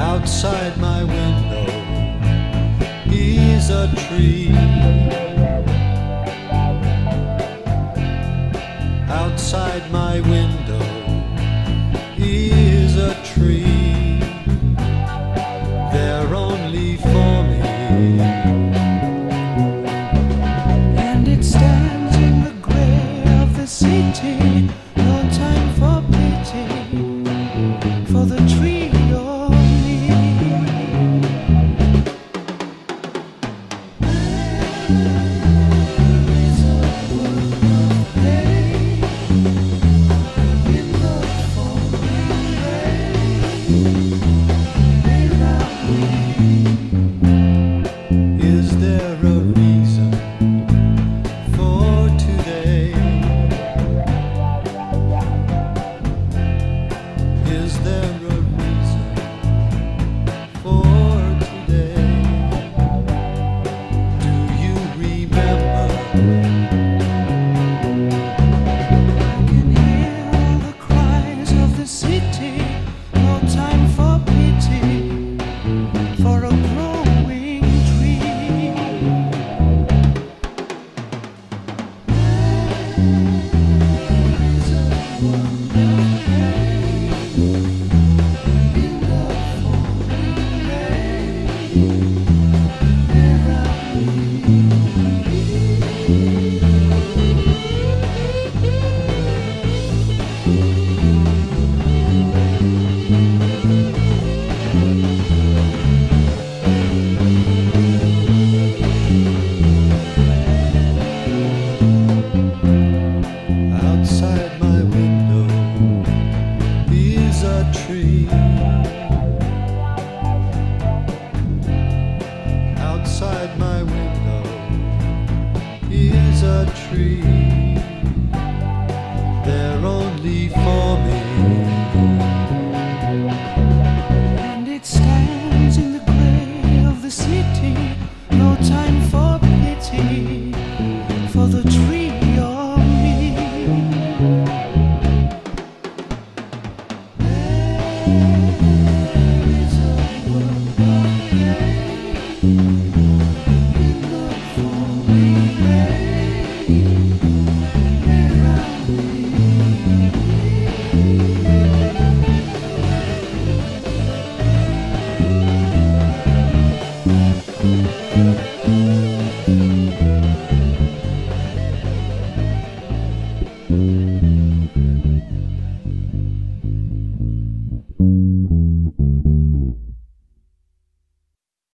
Outside my window is a tree. Outside my window is a tree. They're only for me. And it stands in the gray of the city. No time for. a tree. Outside my window is a tree. There only for me. And it stands in the gray of the city. No time for pity. For the Música